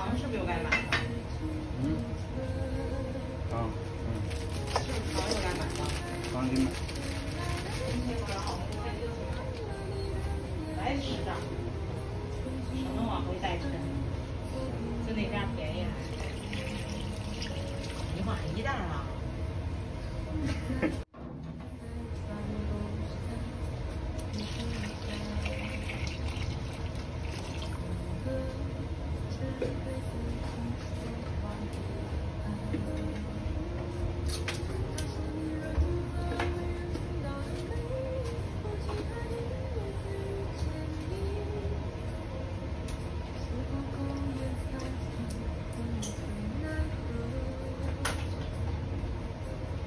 糖是不是又该买了？嗯。啊，嗯。是不是糖又该买了？糖得买。来吃的，省得往回带沉。就那家便宜。你妈一袋啊？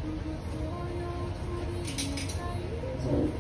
如果所有土地连在一起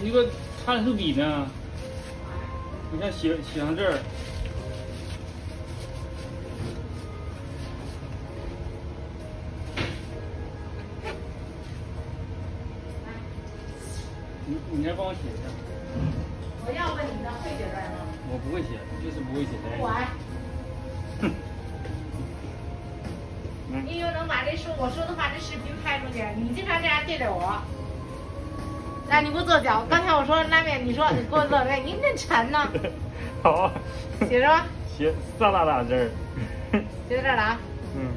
你个碳素笔呢？你看写写上这儿。你你来帮我写一下。我要问你呢，会写字吗？我不会写，就是不会写不管。你又能把这说我说的话这视频拍出去，你经常这样对着我。那你给我做脚。刚才我说拉面，你说你给我做面，你真沉呢。好。写什么？写大大大字儿。写在这儿了啊。嗯。